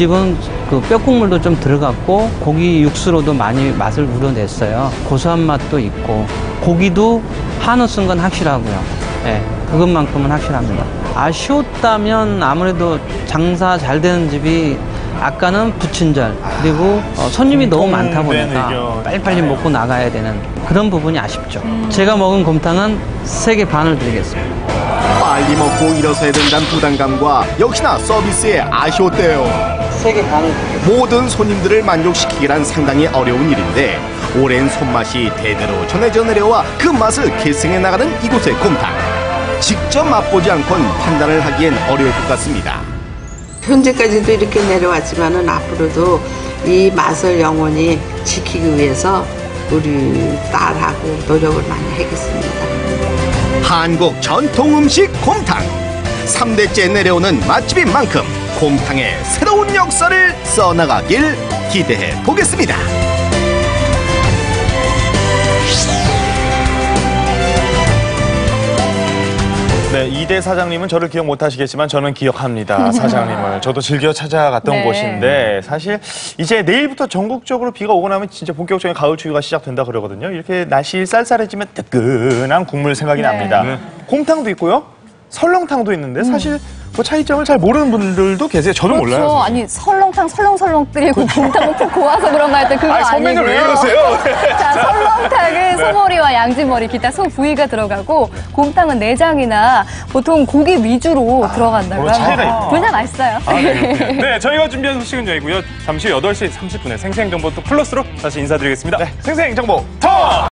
집은 그 뼈국물도 좀 들어갔고 고기 육수로도 많이 맛을 우려냈어요. 고소한 맛도 있고 고기도 한우 쓴 건 확실하고요. 예, 그것만큼은 확실합니다. 아쉬웠다면 아무래도 장사 잘 되는 집이 아까는 부친절 그리고 어, 손님이 너무 많다 공통된 보니까 의견. 빨리빨리 먹고 나가야 되는 그런 부분이 아쉽죠. 제가 먹은 곰탕은 세 개 반을 드리겠습니다. 빨리 먹고 일어서야 된다는 부담감과 역시나 서비스에 아쉬웠대요. 세 개 반을 드리겠습니다. 모든 손님들을 만족시키기란 상당히 어려운 일인데 오랜 손맛이 대대로 전해져 내려와 그 맛을 계승해 나가는 이곳의 곰탕. 직접 맛보지 않곤 판단을 하기엔 어려울 것 같습니다. 현재까지도 이렇게 내려왔지만은 앞으로도 이 맛을 영원히 지키기 위해서 우리 딸하고 노력을 많이 하겠습니다. 한국 전통 음식 곰탕. 3대째 내려오는 맛집인 만큼 곰탕의 새로운 역사를 써나가길 기대해 보겠습니다. 네, 이대 사장님은 저를 기억 못 하시겠지만 저는 기억합니다. 사장님을. 저도 즐겨 찾아갔던 네. 곳인데 사실 이제 내일부터 전국적으로 비가 오고 나면 진짜 본격적인 가을 추위가 시작된다 그러거든요. 이렇게 날씨 쌀쌀해지면 뜨끈한 국물 생각이 네. 납니다. 곰탕도 있고요. 설렁탕도 있는데 사실 그 차이점을 잘 모르는 분들도 계세요. 저도 그렇죠. 몰라요. 사실. 아니 설렁탕 설렁설렁 끓이고 곰탕은 푹 고와서 그런 거 할 때 그거 아니, 아니고요. 선배님 왜 이러세요? 자, 설렁탕은 소머리와 양지머리, 기타 소 부위가 들어가고 곰탕은 내장이나 보통 고기 위주로 들어간다고 그런 차이가 합니다. 둘다 맛있어요. 아, 네. 네, 저희가 준비한 소식은 여기고요. 잠시 후 8시 30분에 생생정보 또 플러스로 다시 인사드리겠습니다. 생생 정보 터!